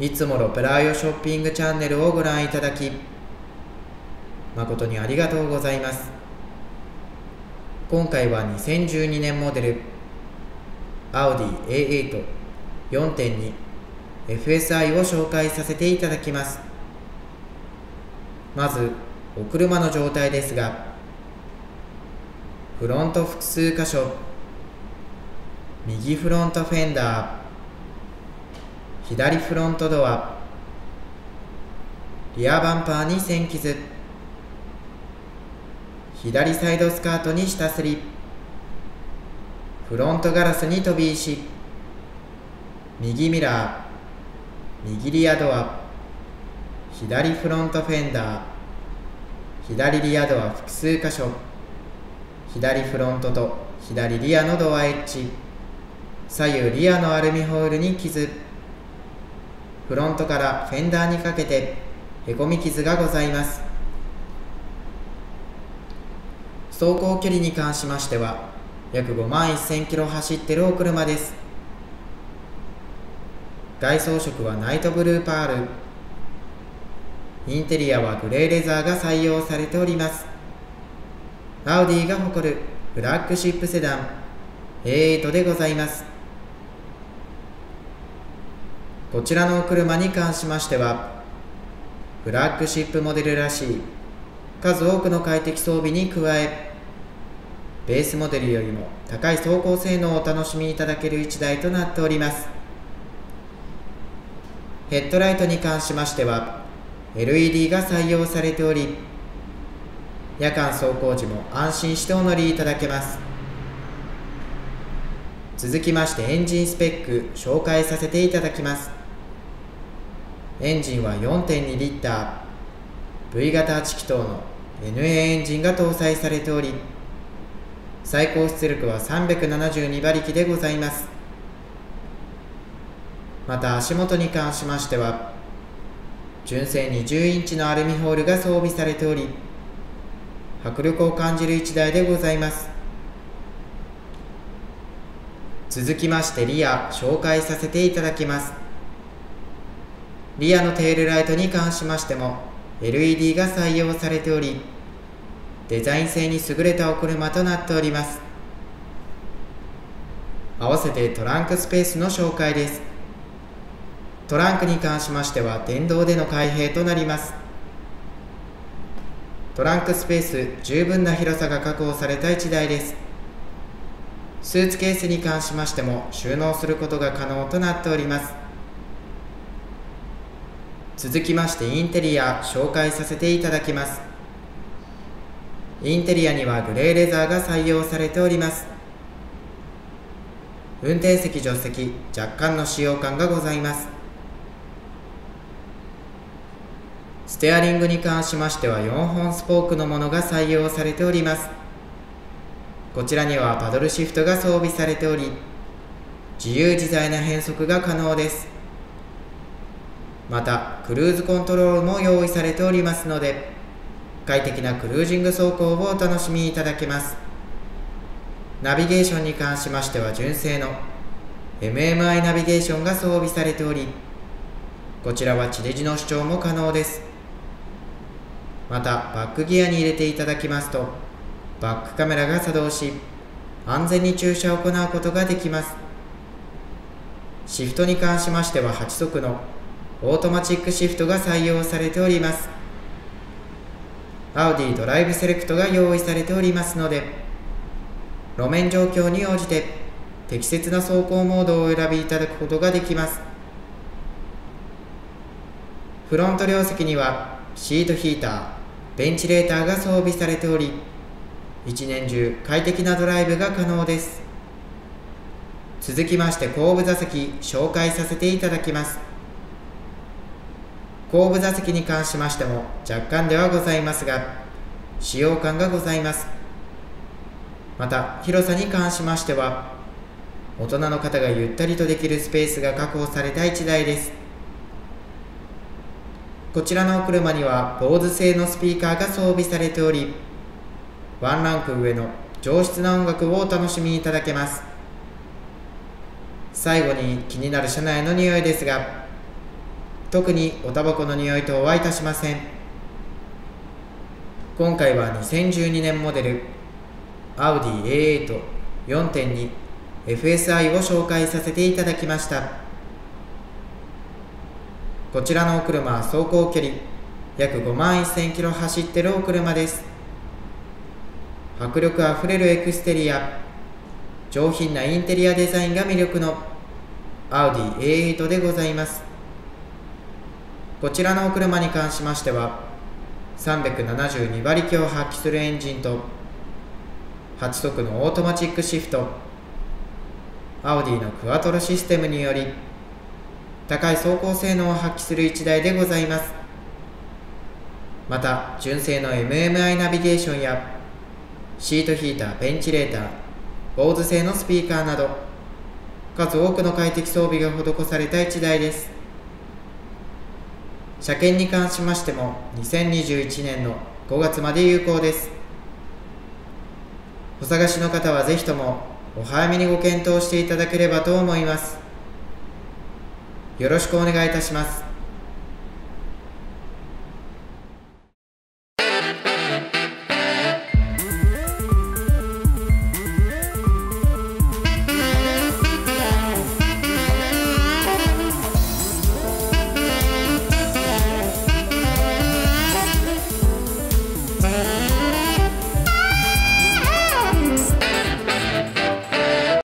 いつもロプラーヨショッピングチャンネルをご覧いただき誠にありがとうございます。今回は2012年モデルアウディ A8 4.2FSI を紹介させていただきます。まずお車の状態ですがフロント複数箇所右フロントフェンダー左フロントドア。リアバンパーに線傷。左サイドスカートに下すり。フロントガラスに飛び石。右ミラー。右リアドア。左フロントフェンダー。左リアドア複数箇所。左フロントと左リアのドアエッジ。左右リアのアルミホールに傷。フロントからフェンダーにかけてへこみ傷がございます。走行距離に関しましては約5万1000キロ走ってるお車です。外装色はナイトブルーパール。インテリアはグレーレザーが採用されております。アウディが誇るフラッグシップセダン A8 でございます。こちらの車に関しましてはフラッグシップモデルらしい数多くの快適装備に加えベースモデルよりも高い走行性能をお楽しみいただける1台となっております。ヘッドライトに関しましては LED が採用されており夜間走行時も安心してお乗りいただけます。続きましてエンジンスペック紹介させていただきます。エンジンは4.2リッター。V 型8気筒の NA エンジンが搭載されており最高出力は372馬力でございます。また足元に関しましては純正20インチのアルミホールが装備されており迫力を感じる1台でございます。続きましてリア紹介させていただきます。リアのテールライトに関しましても LED が採用されておりデザイン性に優れたお車となっております。合わせてトランクスペースの紹介です。トランクに関しましては電動での開閉となります。トランクスペース十分な広さが確保された1台です。スーツケースに関しましても収納することが可能となっております。続きましてインテリア紹介させていただきます。インテリアにはグレーレザーが採用されております。運転席助手席若干の使用感がございます。ステアリングに関しましては4本スポークのものが採用されております。こちらにはパドルシフトが装備されており自由自在な変速が可能です。またクルーズコントロールも用意されておりますので快適なクルージング走行をお楽しみいただけます。ナビゲーションに関しましては純正の MMI ナビゲーションが装備されておりこちらは地デジの視聴も可能です。またバックギアに入れていただきますとバックカメラが作動し安全に駐車を行うことができます。シフトに関しましては8速のオートマチックシフトが採用されております。アウディドライブセレクトが用意されておりますので路面状況に応じて適切な走行モードをお選びいただくことができます。フロント両席にはシートヒーターベンチレーターが装備されており一年中快適なドライブが可能です。続きまして後部座席紹介させていただきます。後部座席に関しましても若干ではございますが使用感がございます。また広さに関しましては大人の方がゆったりとできるスペースが確保された1台です。こちらのお車には BOSE 製のスピーカーが装備されておりワンランク上の上質な音楽をお楽しみいただけます。最後に気になる車内の匂いですが特におタバコの匂い等はいたしません。今回は2012年モデルアウディ A8 4.2FSI を紹介させていただきました。こちらのお車は走行距離約5万1000キロ走ってるお車です。迫力あふれるエクステリア上品なインテリアデザインが魅力のアウディ A8 でございます。こちらのお車に関しましては372馬力を発揮するエンジンと8速のオートマチックシフトアウディのクワトロシステムにより高い走行性能を発揮する1台でございます。また純正の MMI ナビゲーションやシートヒーターベンチレーター坊主製のスピーカーなど数多くの快適装備が施された1台です。車検に関しましても2021年の5月まで有効です。お探しの方はぜひともお早めにご検討していただければと思います。よろしくお願いいたします。